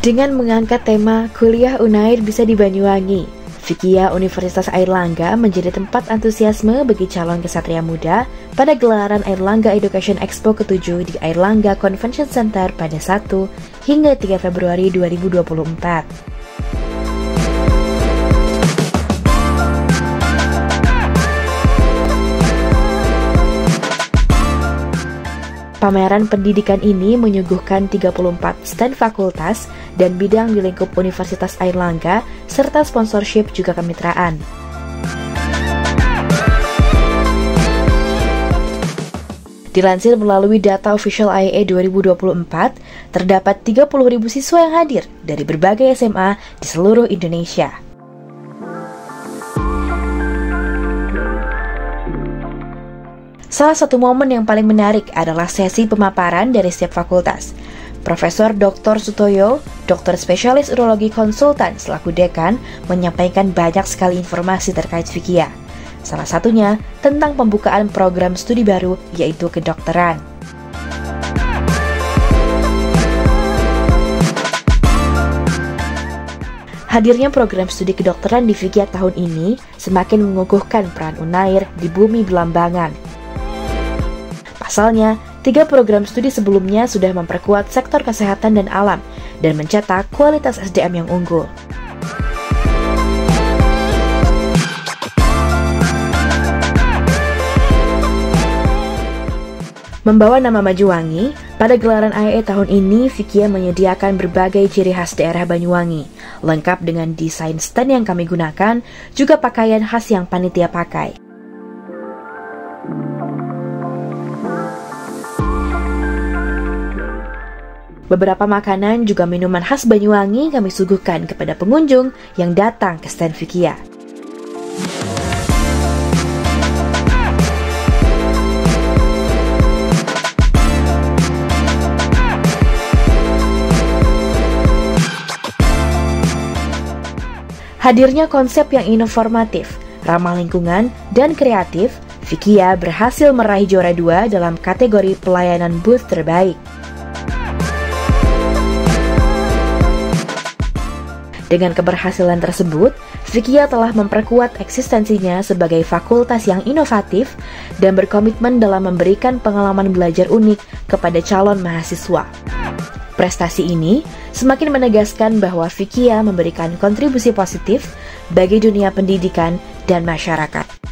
dengan mengangkat tema Kuliah Unair bisa di Banyuwangi. Fikia Universitas Airlangga menjadi tempat antusiasme bagi calon kesatria muda pada gelaran Airlangga Education Expo ke-7 di Airlangga Convention Center pada 1 hingga 3 Februari 2024. Pameran pendidikan ini menyuguhkan 34 stand fakultas dan bidang di lingkup Universitas Airlangga serta sponsorship juga kemitraan. Dilansir melalui data official IAE 2024, terdapat 30.000 siswa yang hadir dari berbagai SMA di seluruh Indonesia. Salah satu momen yang paling menarik adalah sesi pemaparan dari setiap fakultas. Profesor Dr. Sutoyo, dokter spesialis urologi konsultan selaku dekan, menyampaikan banyak sekali informasi terkait Vikia. Salah satunya tentang pembukaan program studi baru yaitu kedokteran. Hadirnya program studi kedokteran di Vikia tahun ini semakin mengukuhkan peran Unair di bumi belambangan Pasalnya, tiga program studi sebelumnya sudah memperkuat sektor kesehatan dan alam dan mencetak kualitas SDM yang unggul. Membawa nama Majuwangi, pada gelaran AEE tahun ini, Vikia menyediakan berbagai ciri khas daerah Banyuwangi, lengkap dengan desain stand yang kami gunakan, juga pakaian khas yang panitia pakai. Beberapa makanan juga minuman khas Banyuwangi kami suguhkan kepada pengunjung yang datang ke stand Vikia. Hadirnya konsep yang inovatif, ramah lingkungan, dan kreatif, Vikia berhasil meraih juara dua dalam kategori pelayanan booth terbaik. Dengan keberhasilan tersebut, Vikia telah memperkuat eksistensinya sebagai fakultas yang inovatif dan berkomitmen dalam memberikan pengalaman belajar unik kepada calon mahasiswa. Prestasi ini semakin menegaskan bahwa Vikia memberikan kontribusi positif bagi dunia pendidikan dan masyarakat.